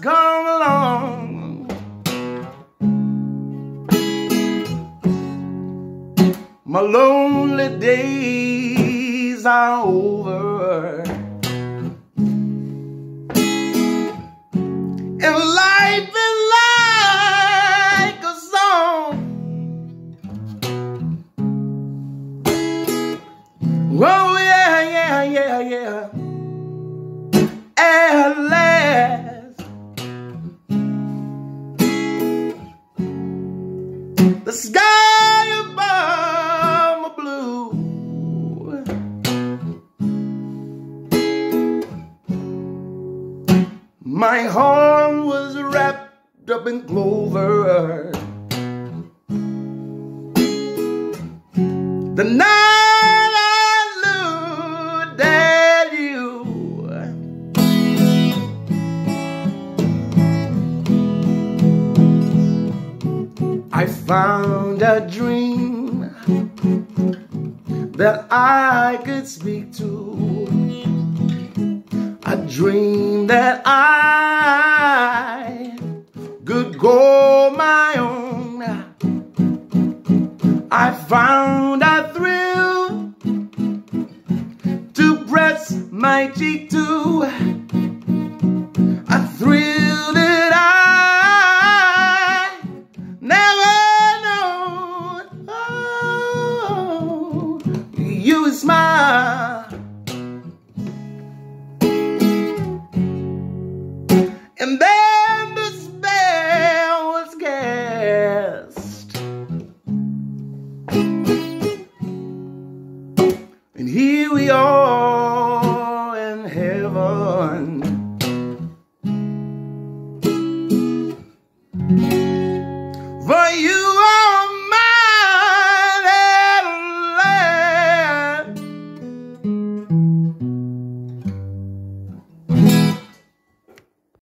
come along. My lonely days are over. The sky above my blue. My heart was wrapped up in clover. The night found a dream that I could speak to. A dream that I could go my own. I found a thrill to press my cheek to. And then the spell was cast. And here we are in heaven.